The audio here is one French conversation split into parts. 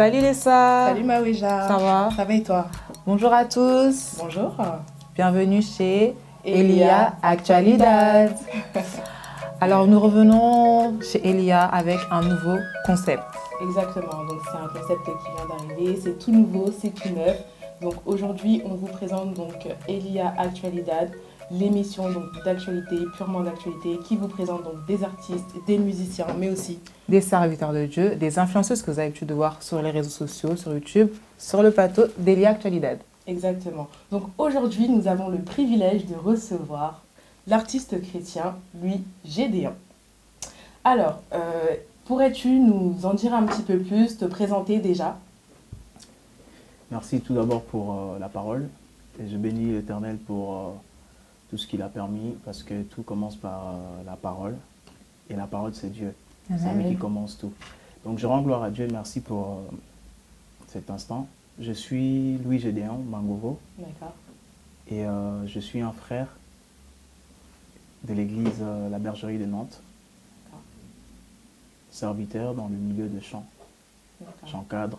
Salut Lessa Salut Maouija. Ça va Ça va et toi? Bonjour à tous. Bonjour. Bienvenue chez Elia Actualidad Alors nous revenons chez Elia avec un nouveau concept. Exactement, donc c'est un concept qui vient d'arriver, c'est tout nouveau, c'est tout neuf. Donc aujourd'hui on vous présente donc Elia Actualidad, l'émission d'actualité, purement d'actualité, qui vous présente donc des artistes, des musiciens, mais aussi des serviteurs de Dieu, des influenceuses que vous avez l'habitude de voir sur les réseaux sociaux, sur YouTube, sur le plateau d'Elia Actualidad. Exactement. Donc aujourd'hui, nous avons le privilège de recevoir l'artiste chrétien, lui, Gédéon. Alors, euh, pourrais-tu nous en dire un petit peu plus, te présenter déjà? Merci tout d'abord pour euh, la parole et je bénis l'Éternel pour euh, tout ce qu'il a permis parce que tout commence par la parole et la parole c'est Dieu. C'est lui qui commence tout. Donc je rends gloire à Dieu, merci pour cet instant. Je suis Louis Gédéon Mangovo. D'accord. Et je suis un frère de l'église euh, La Bergerie de Nantes. Serviteur dans le milieu de chant. J'encadre.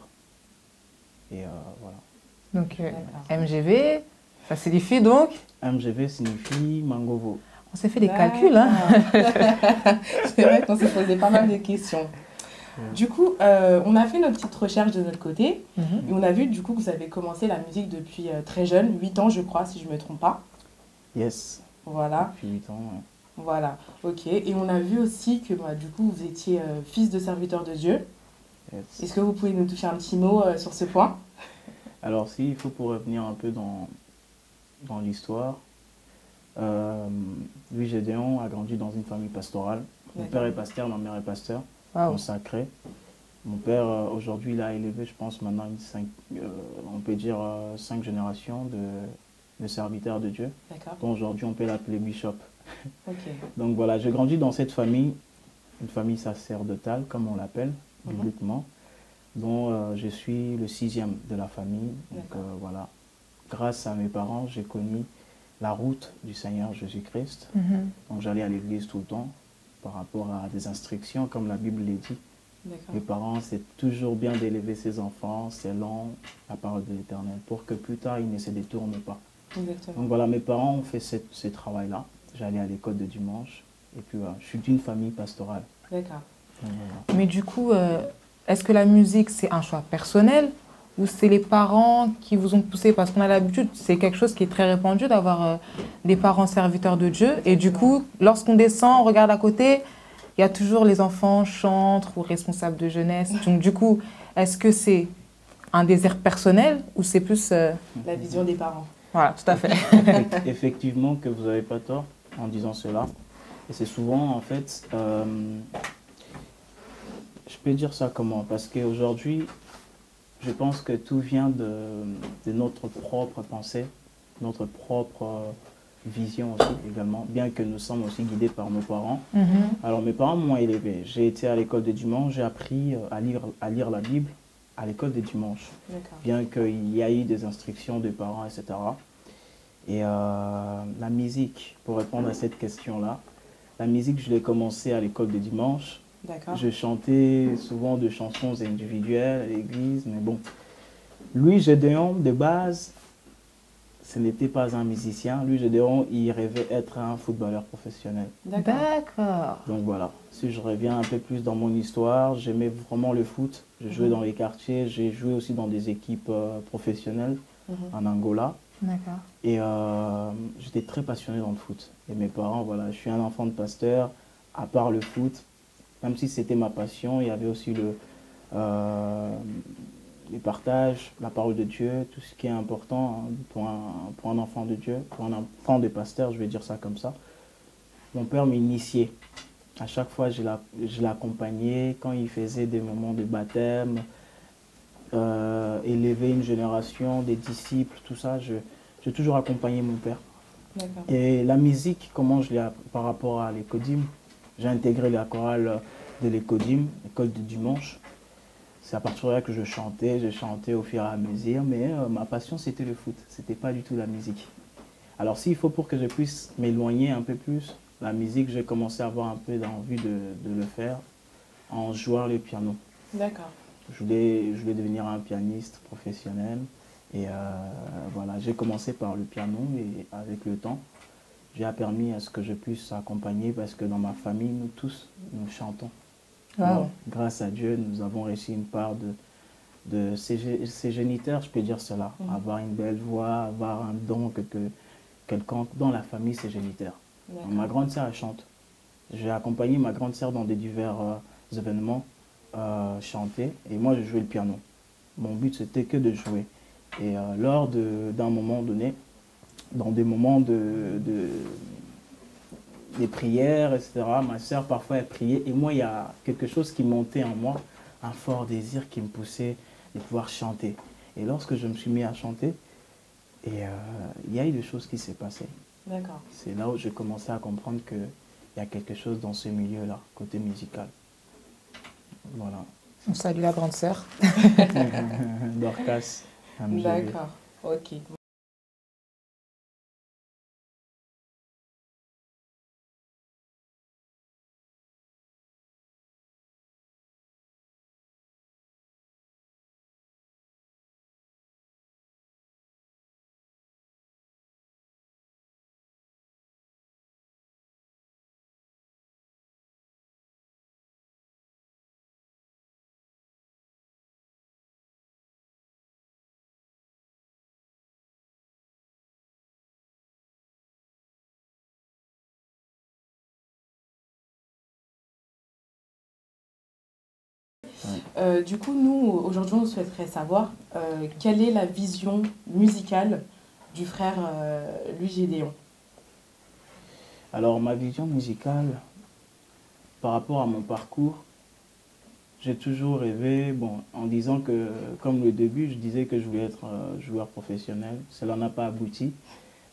Et euh, voilà. Donc euh, MGV, ça signifie donc MGV signifie Mangovo. On s'est fait des calculs, hein C'est vrai qu'on s'est posé pas mal de questions. Du coup, on a fait notre petite recherche de notre côté mhm. et on a vu du coup que vous avez commencé la musique depuis très jeune, 8 ans je crois si je ne me trompe pas. Yes. Voilà. Depuis 8 ans. Voilà, ok. Et on a vu aussi que bah, du coup, vous étiez euh, fils de serviteur de Dieu. Est-ce que vous pouvez nous toucher un petit mot euh, sur ce point? Alors, si, il faut pour revenir un peu dans, dans l'histoire. Euh, Louis Gédéon a grandi dans une famille pastorale. Mon père est pasteur, ma mère est pasteur, consacré. Mon père, aujourd'hui, il a élevé, je pense, maintenant, une cinq, on peut dire, cinq générations de, de serviteur de Dieu. dont aujourd'hui on peut l'appeler bishop. Donc voilà, j'ai grandi dans cette famille, une famille sacerdotale comme on l'appelle bibliquement, dont euh, je suis le sixième de la famille. Donc euh, voilà, grâce à mes parents, j'ai connu la route du Seigneur Jésus-Christ. Mhm. Donc j'allais à l'église tout le temps par rapport à des instructions, comme la Bible l'a dit. Mes parents, c'est toujours bien d'élever ses enfants selon la parole de l'Éternel pour que plus tard, ils ne se détournent pas. Donc voilà, mes parents ont fait ce, travail-là. J'allais à l'école de dimanche. Et puis voilà, je suis d'une famille pastorale. D'accord. Mais du coup, euh, est-ce que la musique, c'est un choix personnel ou c'est les parents qui vous ont poussé? Parce qu'on a l'habitude, c'est quelque chose qui est très répandu d'avoir euh, des parents serviteurs de Dieu. Et du coup, lorsqu'on descend, on regarde à côté, il y a toujours les enfants chantres ou responsables de jeunesse. Donc du coup, est-ce que c'est un désir personnel ou c'est plus... Euh, la vision des parents voilà, tout à fait. Effectivement que vous n'avez pas tort en disant cela. Et c'est souvent, en fait, euh, je peux dire ça comment? Parce qu'aujourd'hui, je pense que tout vient de, de, notre propre pensée, notre propre vision aussi également, bien que nous sommes aussi guidés par nos parents. Mhm. Alors mes parents m'ont élevé. J'ai été à l'école de dimanche, j'ai appris à lire, à lire la Bible, à l'école des dimanches, bien qu'il y ait eu des instructions des parents, etc. Et euh, la musique, pour répondre à cette question-là, la musique, je l'ai commencé à l'école des dimanches. Je chantais souvent de chansons individuelles à l'église, mais bon. Louis Gédéon, de base, ce n'était pas un musicien. Louis Gédéon, il rêvait être un footballeur professionnel. D'accord. Donc voilà, si je reviens un peu plus dans mon histoire, j'aimais vraiment le foot. Je jouais mhm. dans les quartiers, j'ai joué aussi dans des équipes euh, professionnelles mhm. en Angola. D'accord. Et euh, j'étais très passionné dans le foot. Et mes parents, voilà, je suis un enfant de pasteur, à part le foot, même si c'était ma passion, il y avait aussi le, euh, les partages, la parole de Dieu, tout ce qui est important hein, pour, un, pour un enfant de Dieu, pour un enfant de pasteur, je vais dire ça comme ça. Mon père m'initiait à chaque fois, je l'accompagnais quand il faisait des moments de baptême, euh, élever une génération, des disciples, tout ça. J'ai toujours accompagné mon père. Et la musique, comment je l'ai par rapport à l'écodim, j'ai intégré la chorale de l'écodim, l'école du dimanche. C'est à partir de là que je chantais, je chantais au fur et à mesure, mais euh, ma passion c'était le foot, c'était pas du tout la musique. Alors s'il faut pour que je puisse m'éloigner un peu plus, la musique, j'ai commencé à avoir un peu d'envie de, de, le faire en jouant le piano. D'accord. Je voulais, je voulais devenir un pianiste professionnel. Et euh, voilà, j'ai commencé par le piano et avec le temps, j'ai permis à ce que je puisse accompagner parce que dans ma famille, nous tous, nous chantons. Grâce à Dieu, nous avons réussi une part de, de ses, géniteurs, je peux dire cela. Mhm. Avoir une belle voix, avoir un don que, quelqu'un dans la famille, c'est géniteur. Ma grande sœur, elle chante. J'ai accompagné ma grande sœur dans des divers euh, événements, euh, chanter, et moi, je jouais le piano. Mon but, c'était que de jouer. Et euh, lors d'un moment donné, dans des moments de, de, des prières, etc., ma sœur, parfois, elle priait, et moi, il y a quelque chose qui montait en moi, un fort désir qui me poussait de pouvoir chanter. Et lorsque je me suis mis à chanter, et euh, il y a eu des choses qui s'est passées. D'accord. C'est là où j'ai commencé à comprendre qu'il y a quelque chose dans ce milieu-là, côté musical. Voilà. On salue la grande sœur. Dorcas. D'accord, ok. Euh, du coup, nous, aujourd'hui, on souhaiterait savoir euh, quelle est la vision musicale du frère euh, Louis Gédéon. Alors, ma vision musicale, par rapport à mon parcours, j'ai toujours rêvé, en disant que, comme le début, je disais que je voulais être joueur professionnel. Cela n'a pas abouti,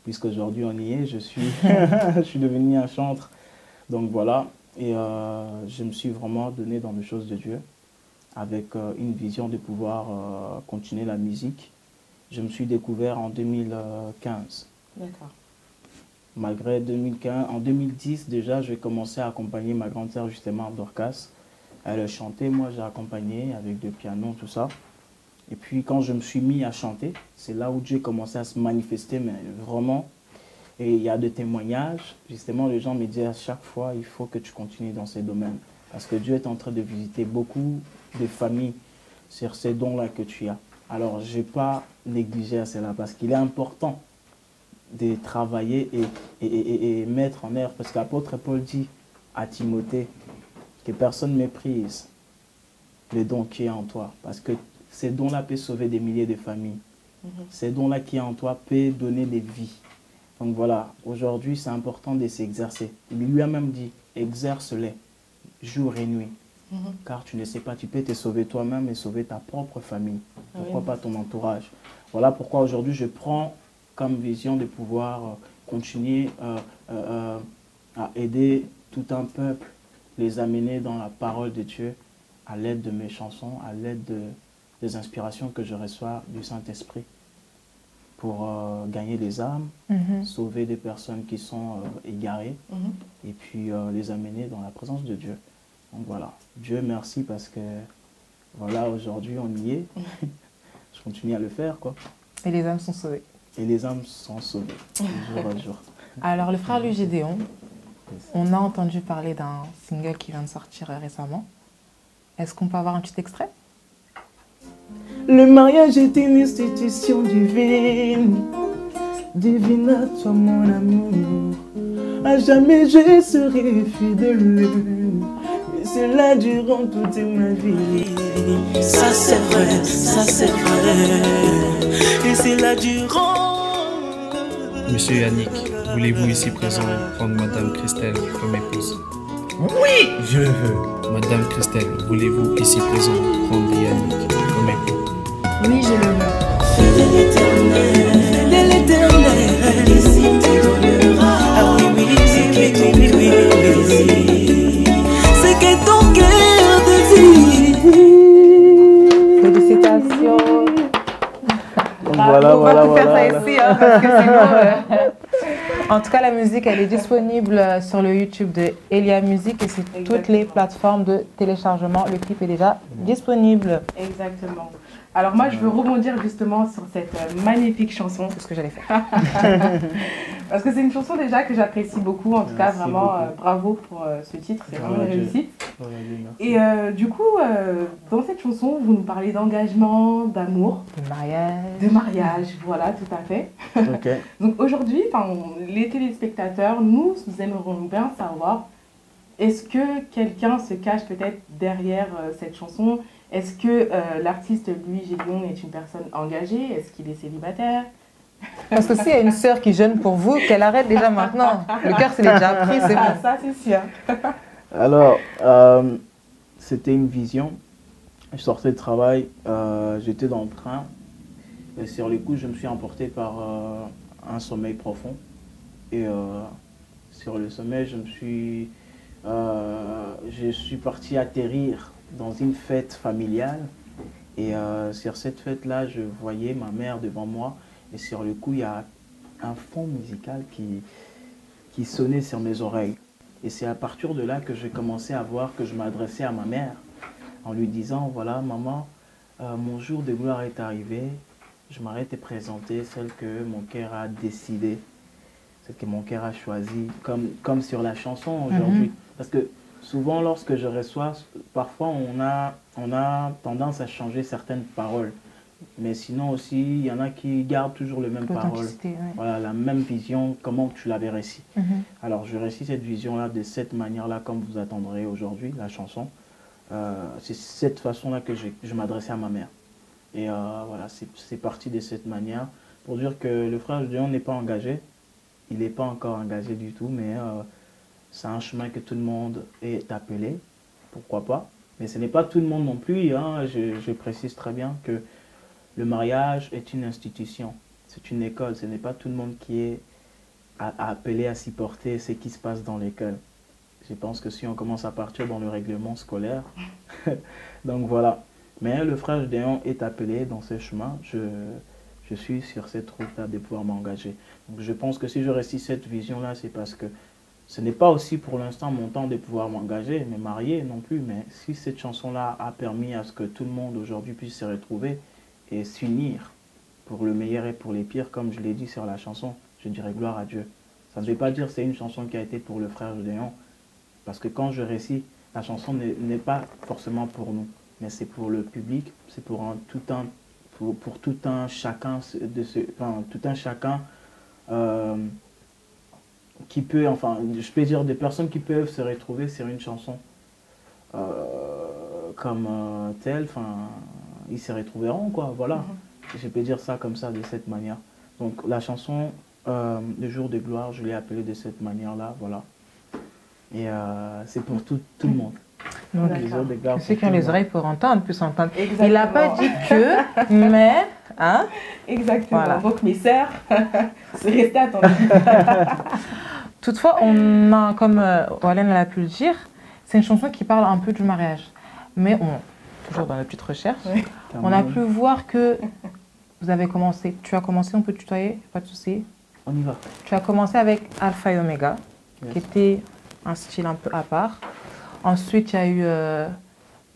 puisqu'aujourd'hui on y est, je suis, je suis devenu un chantre. Donc voilà, et je me suis vraiment donné dans les choses de Dieu avec euh, une vision de pouvoir euh, continuer la musique. Je me suis découvert en 2015. D'accord. Malgré 2015, en 2010 déjà, j'ai commencé à accompagner ma grande sœur justement Dorcas. Elle chantait, moi j'ai accompagné avec le piano, tout ça. Et puis quand je me suis mis à chanter, c'est là où Dieu commençait à se manifester, mais vraiment. Et il y a des témoignages. Justement, les gens me disent à chaque fois, il faut que tu continues dans ces domaines. Parce que Dieu est en train de visiter beaucoup de familles sur ces dons-là que tu as. Alors, je n'ai pas négligé à cela parce qu'il est important de travailler et, mettre en œuvre. Parce qu'apôtre Paul dit à Timothée que personne ne méprise le don qui est en toi. Parce que ces dons-là peuvent sauver des milliers de familles. Mhm. Ces dons-là qui est en toi peuvent donner des vies. Donc voilà, aujourd'hui, c'est important de s'exercer. Il lui a même dit, exerce-les jour et nuit. Mhm. Car tu ne sais pas, tu peux te sauver toi-même et sauver ta propre famille. Ah pourquoi pas ton entourage? Voilà pourquoi aujourd'hui je prends comme vision de pouvoir euh, continuer euh, euh, à aider tout un peuple, les amener dans la parole de Dieu à l'aide de mes chansons, à l'aide de, des inspirations que je reçois du Saint-Esprit pour gagner des âmes, mhm. sauver des personnes qui sont égarées mhm. et puis les amener dans la présence de Dieu. Donc voilà, Dieu merci parce que voilà, aujourd'hui on y est. Je continue à le faire quoi. Et les âmes sont sauvées. Et les âmes sont sauvées, jour à jour. Alors le frère Louis Gédéon, on a entendu parler d'un single qui vient de sortir récemment. Est-ce qu'on peut avoir un petit extrait? Le mariage est une institution divine. Divine à toi mon amour. À jamais je serai fidèle c'est là durant toute ma vie. Ça c'est vrai, ça c'est vrai. Et c'est là durant. Monsieur Yannick, voulez-vous ici présent prendre Madame Christelle comme épouse? Oui, je veux. Madame Christelle, voulez-vous ici présent prendre Yannick comme épouse? Oui, je le veux. De l'éternel, de l'éternel, ici tu Ah oui, oui, oui, oui, oui, oui, voilà, voilà, voilà. On va tout faire ça ici, hein, parce que sinon... Euh... En tout cas, la musique, elle est disponible sur le YouTube de Elia Music et sur toutes les plateformes de téléchargement. Le clip est déjà disponible. Exactement. Alors moi, je veux rebondir justement sur cette euh, magnifique chanson. C'est ce que j'allais faire. Parce que c'est une chanson déjà que j'apprécie beaucoup. En tout cas, vraiment, euh, bravo pour euh, ce titre. C'est vraiment une réussite. Et du coup, dans cette chanson, vous nous parlez d'engagement, d'amour. De mariage. De mariage, voilà, tout à fait. Donc aujourd'hui, les téléspectateurs, nous, nous aimerions bien savoir, est-ce que quelqu'un se cache peut-être derrière cette chanson est-ce que euh, l'artiste Louis Gélion est une personne engagée? Est-ce qu'il est célibataire? Parce que s'il y a une sœur qui jeûne pour vous, qu'elle arrête déjà maintenant. Le cœur, c'est déjà pris, c'est bon. Ça, c'est sûr. Alors, euh, c'était une vision. Je sortais de travail, euh, j'étais dans le train. Et sur les coups, je me suis emporté par un sommeil profond. Et sur le sommeil, je me suis, je suis parti atterrir dans une fête familiale. Et euh, sur cette fête-là, je voyais ma mère devant moi. Et sur le coup, il y a un fond musical qui, qui sonnait sur mes oreilles. Et c'est à partir de là que j'ai commencé à voir que je m'adressais à ma mère en lui disant, voilà, maman, euh, mon jour de gloire est arrivé. Je m'arrête de présenter celle que mon cœur a décidé, celle que mon cœur a choisi, comme, comme sur la chanson aujourd'hui. Mhm. Parce que souvent lorsque je reçois, parfois on a, on a tendance à changer certaines paroles. Mais sinon aussi, il y en a qui gardent toujours les mêmes paroles. Voilà, la même vision, comment tu l'avais récit. Mhm. Alors je récite cette vision-là de cette manière-là, comme vous attendrez aujourd'hui, la chanson. Euh, c'est cette façon-là que je, je m'adressais à ma mère. Et euh, voilà, c'est parti de cette manière. Pour dire que le frère Dion n'est pas engagé. Il n'est pas encore engagé du tout, mais euh, c'est un chemin que tout le monde est appelé, pourquoi pas. Mais ce n'est pas tout le monde non plus. Hein. Je, précise très bien que le mariage est une institution, c'est une école. Ce n'est pas tout le monde qui est appelé à s'y porter ce qui se passe dans l'école. Je pense que si on commence à partir dans le règlement scolaire, donc voilà. Mais le frère Gédéon est appelé dans ce chemin. Je, je suis sur cette route-là de pouvoir m'engager. Donc je pense que si je récite cette vision-là, c'est parce que ce n'est pas aussi pour l'instant mon temps de pouvoir m'engager, me marier non plus, mais si cette chanson-là a permis à ce que tout le monde aujourd'hui puisse se retrouver et s'unir pour le meilleur et pour les pires, comme je l'ai dit sur la chanson, je dirais gloire à Dieu. Ça ne veut pas dire c'est une chanson qui a été pour le frère Gédéon, parce que quand je récite, la chanson n'est pas forcément pour nous, mais c'est pour le public, c'est pour tout un, pour, tout un chacun de ce, tout un chacun. Euh, qui peut, enfin, je peux dire des personnes qui peuvent se retrouver sur une chanson euh, comme euh, telle, enfin, ils se retrouveront, quoi, voilà. Mhm. Je peux dire ça comme ça, de cette manière. Donc la chanson euh, Le jour de gloire, je l'ai appelée de cette manière-là, voilà. Et c'est pour tout, tout le monde. Donc, ceux qui ont les oreilles pour entendre puissent entendre. Il n'a pas dit que, mais. Hein? Exactement. Donc, mes sœurs, restez attentifs. Toutefois, on a, comme euh, l'a pu le dire, c'est une chanson qui parle un peu du mariage. Mais on, toujours dans la petite recherche, on a pu voir que vous avez commencé. Tu as commencé, on peut tutoyer, pas de souci. On y va. Tu as commencé avec Alpha et Omega, qui était un style un peu à part. Ensuite, il y a eu euh,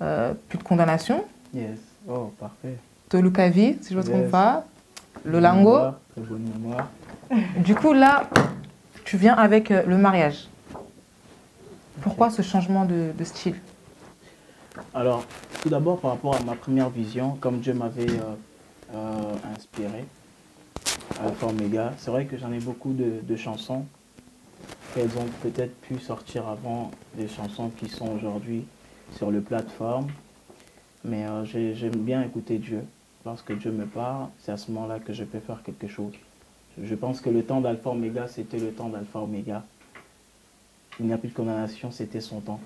euh, Plus de condamnation. Yes. Oh, parfait. Tolukavi, si je ne me trompe pas. Le Lango. Très bonne mémoire. Du coup, là, tu viens avec euh, le mariage. Pourquoi ce changement de, style? Alors, tout d'abord, par rapport à ma première vision, comme Dieu m'avait euh, euh, inspiré, Alpha Omega, c'est vrai que j'en ai beaucoup de, chansons qu'elles ont peut-être pu sortir avant des chansons qui sont aujourd'hui sur le plateforme. Mais j'aime bien écouter Dieu. Lorsque Dieu me parle, c'est à ce moment-là que je peux faire quelque chose. Je pense que le temps d'Alpha Omega, c'était le temps d'Alpha Omega. Il n'y a plus de condamnation, c'était son temps.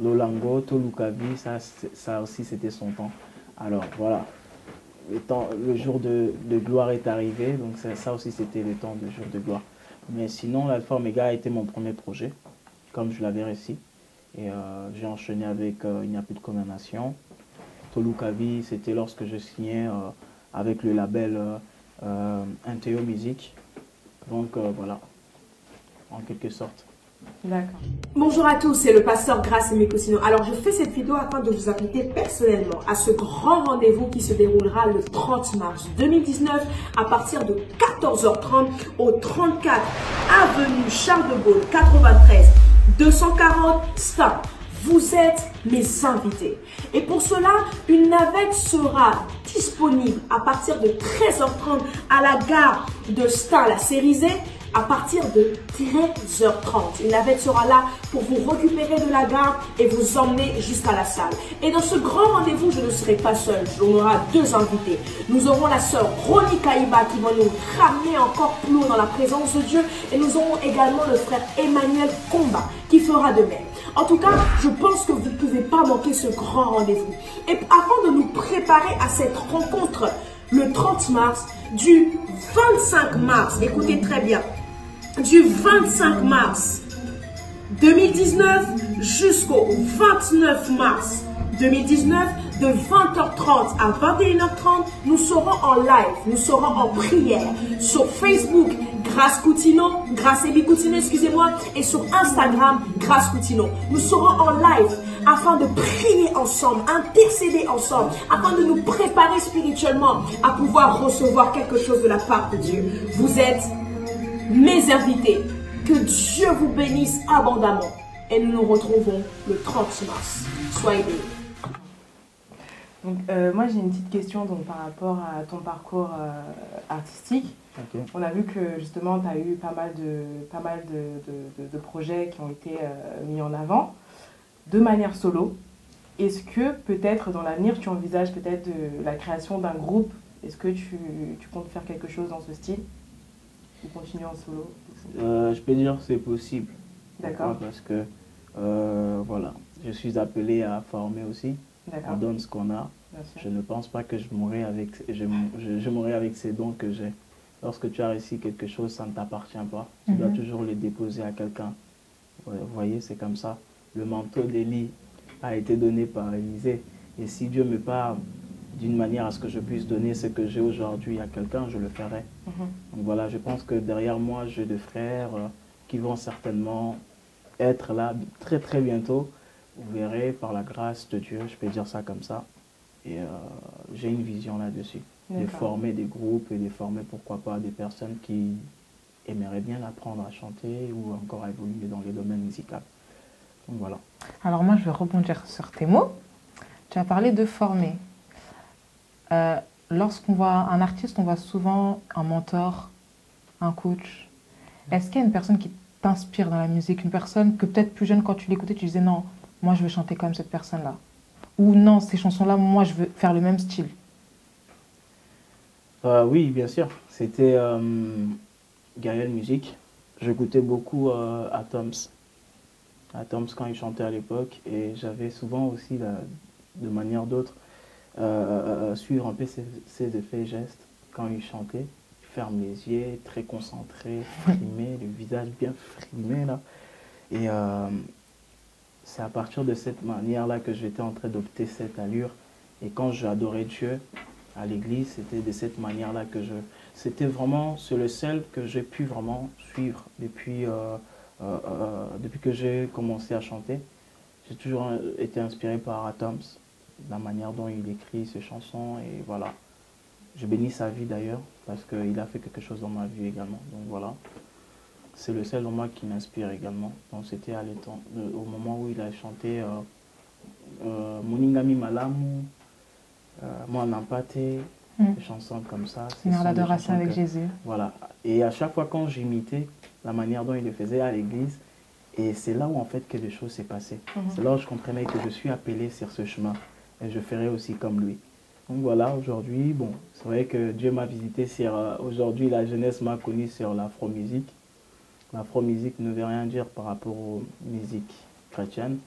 Lolango, Tolukavi, ça, ça aussi, c'était son temps. Alors voilà, le, jour de, gloire est arrivé, donc ça, aussi, c'était le temps du jour de gloire. Mais sinon, l'Alpha Omega a été mon premier projet, comme je l'avais réussi. Et euh, j'ai enchaîné avec euh, Il n'y a plus de condamnation. Tolukavi, c'était lorsque je signais euh, avec le label Inteo Music. Donc euh, voilà, en quelque sorte. D'accord. Bonjour à tous, c'est le pasteur Grace et Mekosino. Alors, je fais cette vidéo afin de vous inviter personnellement à ce grand rendez-vous qui se déroulera le 30 mars 2019 à partir de 14h30 au 34 avenue Charles de Gaulle 93 240 Star. Vous êtes mes invités. Et pour cela, une navette sera disponible à partir de 13h30 à la gare de série Z, à partir de 13h30. Une navette sera là pour vous récupérer de la gare et vous emmener jusqu'à la salle. Et dans ce grand rendez-vous, je ne serai pas seule. On aura deux invités. Nous aurons la sœur Ronnie Kaïba qui va nous ramener encore plus dans la présence de Dieu. Et nous aurons également le frère Emmanuel Comba qui fera de même. En tout cas, je pense que vous ne pouvez pas manquer ce grand rendez-vous. Et afin de nous préparer à cette rencontre le 30 mars, du 25 mars, écoutez très bien, du 25 mars 2019 jusqu'au 29 mars 2019, de 20h30 à 21h30, nous serons en live, nous serons en prière sur Facebook, Grâce Coutino, Grâce Ebi Coutino, excusez-moi, et sur Instagram, Grâce Coutino. Nous serons en live afin de prier ensemble, intercéder ensemble, afin de nous préparer spirituellement à pouvoir recevoir quelque chose de la part de Dieu. Vous êtes mes invités. Que Dieu vous bénisse abondamment. Et nous nous retrouvons le 30 mars. Soyez bénis. Donc, euh, moi, j'ai une petite question par rapport à ton parcours euh, artistique. On a vu que justement, tu as eu pas mal de, pas mal de, de- de- de projets qui ont été euh, mis en avant de manière solo. Est-ce que peut-être dans l'avenir, tu envisages peut-être la création d'un groupe? Est-ce que tu, tu comptes faire quelque chose dans ce style? Ou continuer en solo? Euh, je peux dire que c'est possible. D'accord, Parce que, euh, voilà, je suis appelé à former aussi. On d'accord, donne ce qu'on a. Je ne pense pas que je mourrai avec, je, je, je mourrai avec ces dons que j'ai. Lorsque tu as réussi quelque chose, ça ne t'appartient pas. Tu dois Mhm. toujours les déposer à quelqu'un. Ouais, Vous voyez, c'est comme ça. Le manteau d'Élie a été donné par Élisée. Et si Dieu me parle d'une manière à ce que je puisse donner ce que j'ai aujourd'hui à quelqu'un, je le ferai. Mhm. Donc voilà, je pense que derrière moi, j'ai des frères euh, qui vont certainement être là très très bientôt. Vous verrez, par la grâce de Dieu, je peux dire ça comme ça. Et euh, j'ai une vision là-dessus. De former des groupes et de former, pourquoi pas, des personnes qui aimeraient bien apprendre à chanter ou encore à évoluer dans les domaines musicaux. Donc voilà. Alors moi, je vais rebondir sur tes mots. Tu as parlé de former. Euh, Lorsqu'on voit un artiste, on voit souvent un mentor, un coach. Est-ce qu'il y a une personne qui t'inspire dans la musique? Une personne que peut-être plus jeune, quand tu l'écoutais, tu disais non, moi je veux chanter comme cette personne-là. Ou non, ces chansons-là, moi je veux faire le même style. Euh, oui, bien sûr. C'était euh, Gaël Musique. J'écoutais beaucoup euh, Atoms. Atoms quand il chantait à l'époque. Et j'avais souvent aussi, de manière d'autre, euh, euh, suivre un peu ses, effets et gestes quand il chantait. Il ferme les yeux, très concentré, frimé, le visage bien frimé là. Et c'est à partir de cette manière-là que j'étais en train d'opter cette allure. Et quand j'adorais Dieu, à l'église, c'était de cette manière-là que je... C'était vraiment, c'est le seul que j'ai pu vraiment suivre depuis, euh, euh, euh, depuis que j'ai commencé à chanter. J'ai toujours été inspiré par Atoms, la manière dont il écrit ses chansons et voilà. Je bénis sa vie d'ailleurs parce qu'il a fait quelque chose dans ma vie également. Donc voilà. C'est le seul en moi qui m'inspire également. Donc c'était au moment où il a chanté Moningami Malamu, euh, Moi Nampate, Mm. des chansons comme ça. Seigneur l'adoration avec que- Jésus. Voilà. Et à chaque fois quand j'imitais la manière dont il le faisait à l'église, et c'est là où en fait que les choses s'est passées. Mhm. C'est là où je comprenais que je suis appelé sur ce chemin et je ferai aussi comme lui. Donc voilà, aujourd'hui, bon, c'est vrai que Dieu m'a visité sur. euh, aujourd'hui, la jeunesse m'a connu sur l'afro-musique. L'afro-musique ne veut rien dire par rapport aux musiques chrétiennes.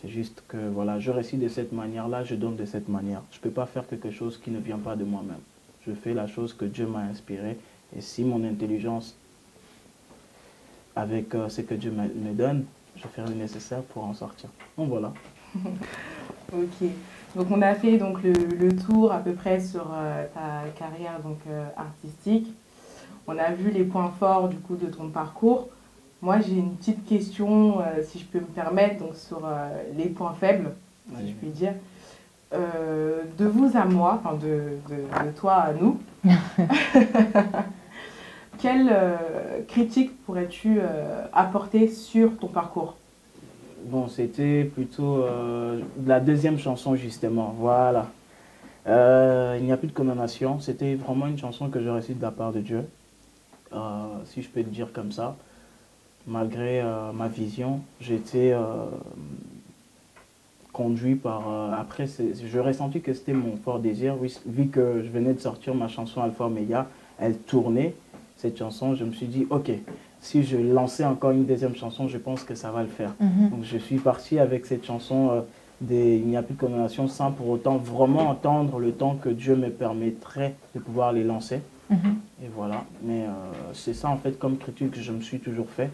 C'est juste que voilà, je récite de cette manière-là, je donne de cette manière. Je ne peux pas faire quelque chose qui ne vient pas de moi-même. Je fais la chose que Dieu m'a inspirée. Et si mon intelligence, avec euh, ce que Dieu me donne, je ferai le nécessaire pour en sortir. Donc voilà. Ok. Donc on a fait donc le, le tour à peu près sur euh, ta carrière donc euh, artistique. On a vu les points forts du coup de ton parcours. Moi, j'ai une petite question, euh, si je peux me permettre, donc sur euh, les points faibles, si je puis dire. Euh, de vous à moi, enfin de, de, de toi à nous, quelle critique pourrais-tu apporter sur ton parcours? Bon, c'était plutôt la deuxième chanson, justement. Voilà. il n'y a plus de condamnation. C'était vraiment une chanson que je récite de la part de Dieu, si je peux le dire comme ça malgré euh, ma vision, j'étais euh, conduit par... Euh, après, je ressenti que c'était mon fort désir, vu que je venais de sortir ma chanson Alpha Omega, elle tournait, cette chanson, je me suis dit, ok, si je lançais encore une deuxième chanson, je pense que ça va le faire. Mhm. Donc je suis parti avec cette chanson des, Il n'y a plus de condamnation sans pour autant vraiment entendre le temps que Dieu me permettrait de pouvoir les lancer. Mhm. Et voilà, mais c'est ça en fait comme critique que je me suis toujours fait.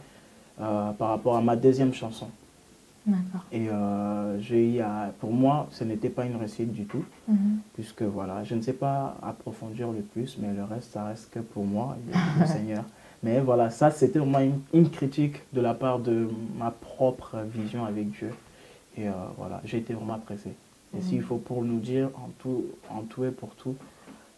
Euh, par rapport à ma deuxième chanson. Et euh, j'ai pour moi, ce n'était pas une réussite du tout, mhm. puisque voilà, je ne sais pas approfondir le plus, mais le reste, ça reste que pour moi, le Seigneur. Mais voilà, ça, c'était au moins une, critique de la part de ma propre vision avec Dieu. Et euh, voilà, j'ai été vraiment pressé. Et s'il mhm. faut pour nous dire en tout, en tout et pour tout,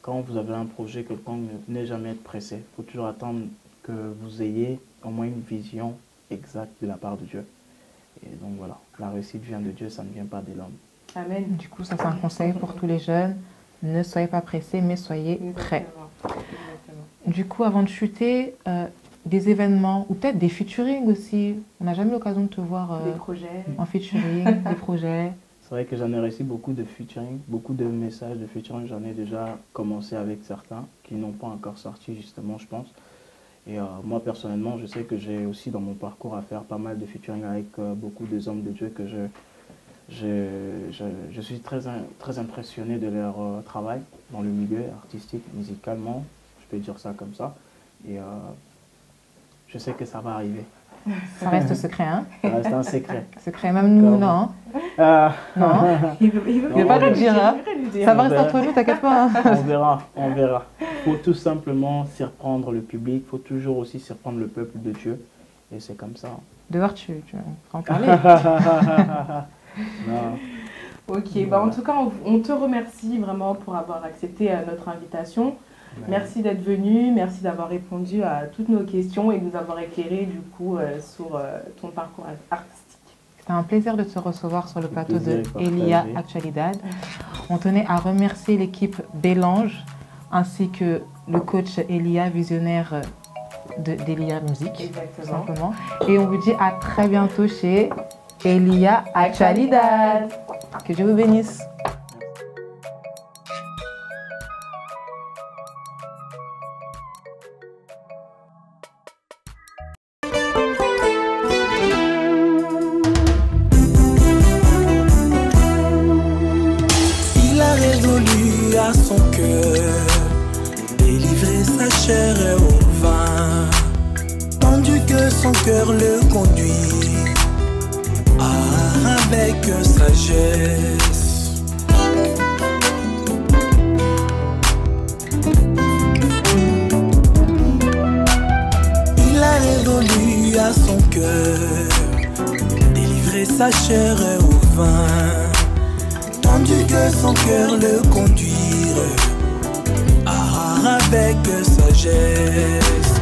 quand vous avez un projet quelconque, ne jamais être pressé. Il faut toujours attendre que vous ayez au moins une vision exact de la part de Dieu. Et donc voilà, la réussite vient de Dieu, ça ne vient pas de l'homme. Amen. Du coup, ça c'est un conseil pour tous les jeunes. Ne soyez pas pressés, mais soyez prêts. Du coup, avant de chuter, euh, des événements ou peut-être des featuring aussi. On n'a jamais l'occasion de te voir euh, des projets. en featuring, des projets. C'est vrai que j'en ai reçu beaucoup de featuring, beaucoup de messages de featuring. J'en ai déjà commencé avec certains qui n'ont pas encore sorti, justement, je pense. Et euh, moi, personnellement, je sais que j'ai aussi dans mon parcours à faire pas mal de featuring avec euh, beaucoup des hommes de Dieu que je, je, je, suis très, très impressionné de leur euh, travail dans le milieu artistique, musicalement, je peux dire ça comme ça. Et je sais que ça va arriver. Ça reste secret, hein? Ça reste un secret. Secret, même nous, non? Ah. Non? Il ne veut, pas le dire, hein? Ça va rester entre nous, t'inquiète pas. Hein? on verra, on verra. Il faut tout simplement s'y reprendre le public, il faut toujours aussi s'y reprendre le peuple de Dieu. Et c'est comme ça. Dehors, tu, tu vas en parler. non. Ok, bah en tout cas, on, te remercie vraiment pour avoir accepté euh, notre invitation. Merci d'être venu, merci d'avoir répondu à toutes nos questions et de nous avoir éclairé du coup euh, sur euh, ton parcours artistique. C'est un plaisir de te recevoir sur le plateau de Elia Actualidad. On tenait à remercier l'équipe Bélange ainsi que le coach Elia, visionnaire d'Elia Musique, Exactement. simplement. Et on vous dit à très bientôt chez Elia Actualidad. Que Dieu vous bénisse. son cœur le conduire. Ah, avec sagesse.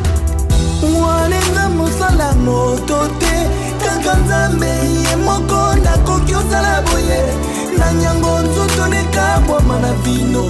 Walenga mosala moto te kaka nzambe ye moko nakoki osala boye. Na nyango nzoto nekabwama na vino.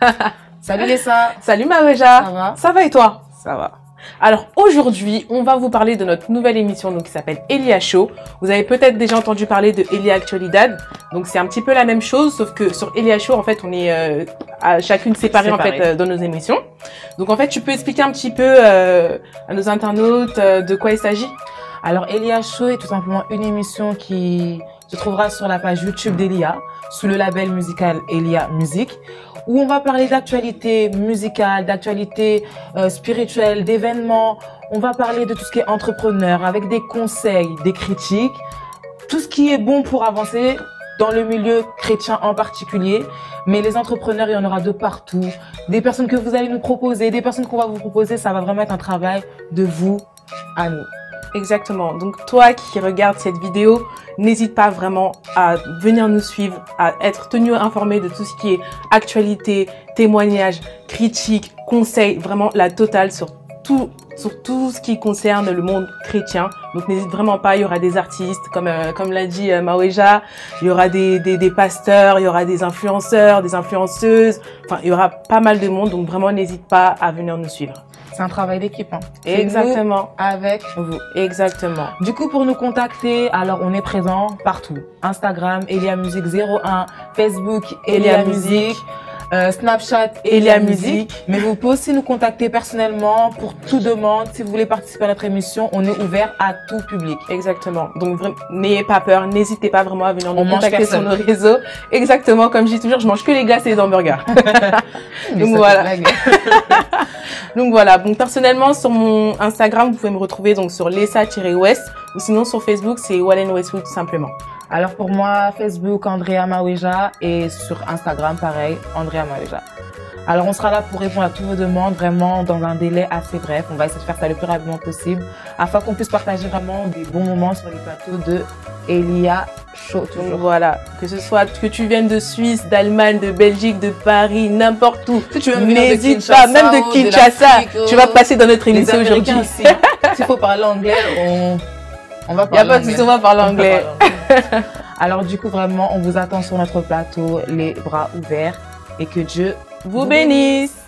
Salut Lessa. Salut Maréja. Ça va? Ça va et toi? Ça va. Alors aujourd'hui, on va vous parler de notre nouvelle émission donc, qui s'appelle Elia Show. Vous avez peut-être déjà entendu parler de Elia Actualidad. Donc c'est un petit peu la même chose, sauf que sur Elia Show, en fait, on est euh, à chacune séparée en fait euh, dans nos émissions. Donc en fait, tu peux expliquer un petit peu euh, à nos internautes de quoi il s'agit? Alors, Elia Show est tout simplement une émission qui se trouvera sur la page YouTube d'Elia, sous le label musical Elia Musique, où on va parler d'actualité musicale, d'actualité euh, spirituelle, d'événements. On va parler de tout ce qui est entrepreneur, avec des conseils, des critiques, tout ce qui est bon pour avancer dans le milieu chrétien en particulier. Mais les entrepreneurs, il y en aura de partout. Des personnes que vous allez nous proposer, des personnes qu'on va vous proposer, ça va vraiment être un travail de vous à nous. Exactement. Donc toi qui regardes cette vidéo, n'hésite pas vraiment à venir nous suivre, à être tenu informé de tout ce qui est actualité, témoignages, critiques, conseils, vraiment la totale sur tout sur tout ce qui concerne le monde chrétien. Donc n'hésite vraiment pas, il y aura des artistes, comme euh, comme l'a dit euh, Maweja, il y aura des, des, des, pasteurs, il y aura des influenceurs, des influenceuses, enfin il y aura pas mal de monde, donc vraiment n'hésite pas à venir nous suivre. C'est un travail d'équipe. Hein. Exactement. avec vous. Exactement. Du coup, pour nous contacter, alors on est présent partout. Instagram, Elia Musique 01, Facebook, Elia, Musique. Euh, Snapchat et la musique. Mais vous pouvez aussi nous contacter personnellement pour toute demande. Si vous voulez participer à notre émission, on est ouvert à tout public. Exactement. Donc n'ayez pas peur, n'hésitez pas vraiment à venir nous contacter sur nos réseaux. Exactement, comme je dis toujours, je mange que les glaces et les hamburgers. donc voilà. donc voilà. Donc personnellement sur mon Instagram, vous pouvez me retrouver donc sur lessa-west ou sinon sur Facebook, c'est Wallen Westwood tout simplement. Alors pour moi, Facebook, Andrea Maweja et sur Instagram, pareil, Andrea Maweja. Alors on sera là pour répondre à toutes vos demandes vraiment dans un délai assez bref. On va essayer de faire ça le plus rapidement possible afin qu'on puisse partager vraiment des bons moments sur les plateaux de Elia Show. Toujours. voilà, que ce soit que tu viennes de Suisse, d'Allemagne, de Belgique, de Paris, n'importe où. Si tu veux n'hésite pas, même de Kinshasa, tu vas passer dans notre émission aujourd'hui. S'il faut parler anglais, on on va parler. Il n'y a pas de on va parler anglais. Alors du coup, vraiment, on vous attend sur notre plateau, les bras ouverts, et que Dieu vous bénisse.